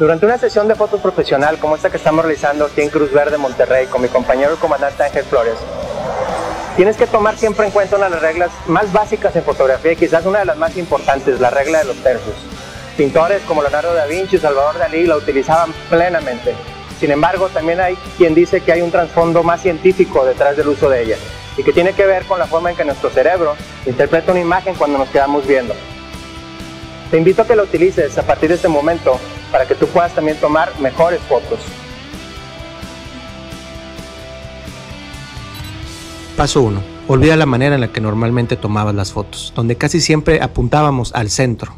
Durante una sesión de fotos profesional como esta que estamos realizando aquí en Cruz Verde, Monterrey, con mi compañero el comandante Ángel Flores, tienes que tomar siempre en cuenta una de las reglas más básicas en fotografía y quizás una de las más importantes, la regla de los tercios. Pintores como Leonardo da Vinci y Salvador Dalí la utilizaban plenamente. Sin embargo, también hay quien dice que hay un trasfondo más científico detrás del uso de ella y que tiene que ver con la forma en que nuestro cerebro interpreta una imagen cuando nos quedamos viendo. Te invito a que la utilices a partir de este momento para que tú puedas también tomar mejores fotos. Paso 1. Olvida la manera en la que normalmente tomabas las fotos, donde casi siempre apuntábamos al centro.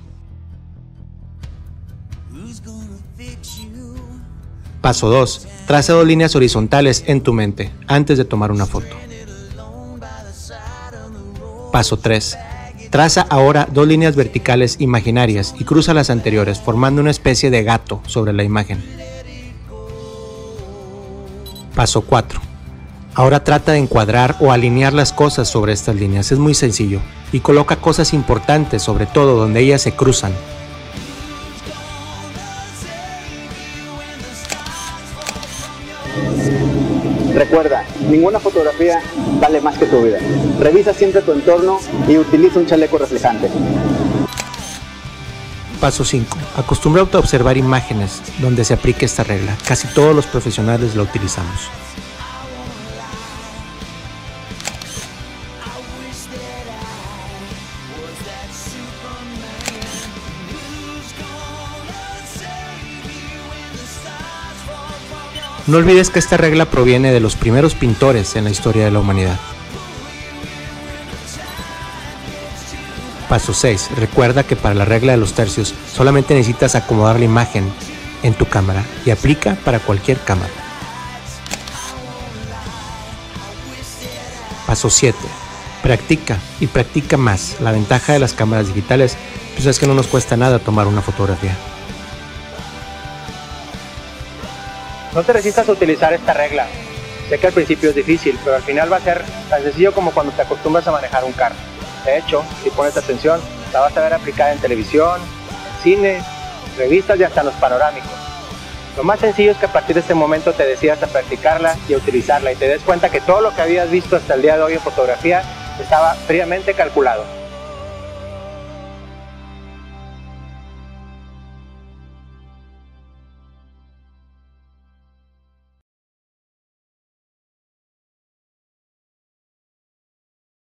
Paso 2. Traza dos líneas horizontales en tu mente antes de tomar una foto. Paso 3. Traza ahora dos líneas verticales imaginarias y cruza las anteriores formando una especie de gato sobre la imagen. Paso 4. Ahora trata de encuadrar o alinear las cosas sobre estas líneas. Es muy sencillo. Y coloca cosas importantes sobre todo donde ellas se cruzan. Recuerda, ninguna fotografía vale más que tu vida. Revisa siempre tu entorno y utiliza un chaleco reflejante. Paso 5. Acostúmbrate a observar imágenes donde se aplique esta regla. Casi todos los profesionales la utilizamos. No olvides que esta regla proviene de los primeros pintores en la historia de la humanidad. Paso 6. Recuerda que para la regla de los tercios solamente necesitas acomodar la imagen en tu cámara y aplica para cualquier cámara. Paso 7. Practica y practica más. La ventaja de las cámaras digitales pues es que no nos cuesta nada tomar una fotografía. No te resistas a utilizar esta regla. Sé que al principio es difícil, pero al final va a ser tan sencillo como cuando te acostumbras a manejar un carro. De hecho, si pones atención, la vas a ver aplicada en televisión, en cine, revistas y hasta en los panorámicos. Lo más sencillo es que a partir de este momento te decidas a practicarla y a utilizarla y te des cuenta que todo lo que habías visto hasta el día de hoy en fotografía estaba fríamente calculado.